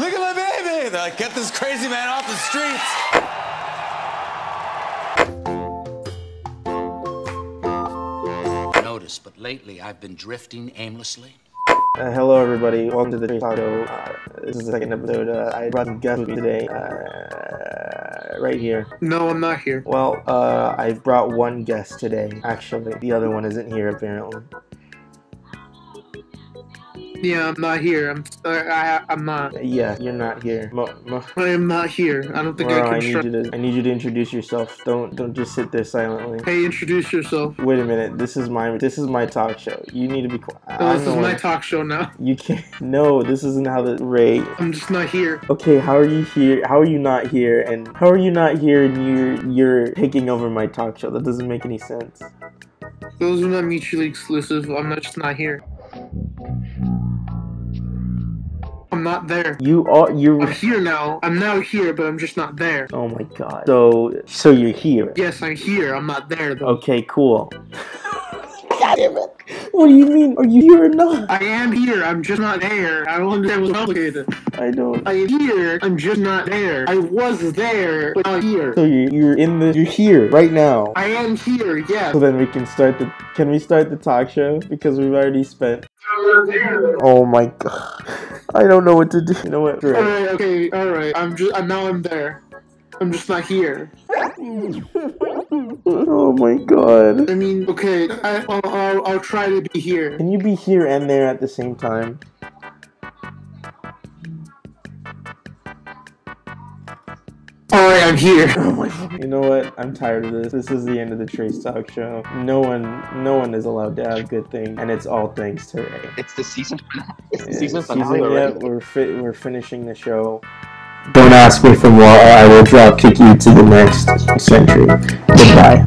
Look at my baby! They're like, get this crazy man off the streets! Notice, but lately I've been drifting aimlessly. Uh, hello, everybody. Welcome to the Trace Talk Show. Uh, this is the second episode. Uh, I brought some guests with me today, uh, right here. No, I'm not here. Well, uh, I brought one guest today. Actually, the other one isn't here apparently. Yeah, I'm not here. I'm I, I I'm not. Yeah, you're not here. Mo- Mo- I am not here. I don't think Moro, I I can need trust. you to. I need you to introduce yourself. Don't don't just sit there silently. Hey, introduce yourself. Wait a minute. This is my this is my talk show. You need to be quiet. Oh, this is my talk show now. You can't. No, this isn't how the Ray. I'm just not here. Okay, how are you here? How are you not here? And how are you not here? And you're you're taking over my talk show. That doesn't make any sense. Those are not mutually exclusive. I'm not just not here. I'm not there. You are you. I'm here now. I'm now here, but I'm just not there. Oh my god. So so you're here. Yes, I'm here. I'm not there though. Okay, cool. God damn it. What do you mean? Are you here or not? I am here. I'm just not there. I don't understand what's complicated. I don't. I am here. I'm just not there. I was there, but not here. So you're you're in the you're here right now. I am here. Yeah. So then we can start the can we start the talk show because we've already spent Oh my god. I don't know what to do. You know what? All right. Okay. All right. I'm just. Uh, now I'm there. I'm just not here. Oh my god. I mean, okay. I, I'll, I'll, I'll try to be here. Can you be here and there at the same time? All right. I'm here. Oh You know what? I'm tired of this. This is the end of the Trace Talk show. No one no one is allowed to have good things, and it's all thanks to Ray. It's the season. It's the Yeah, season season- finale yeah, we're fi- we're finishing the show. Don't ask me for more, or I will drop kick you to the next century. Goodbye.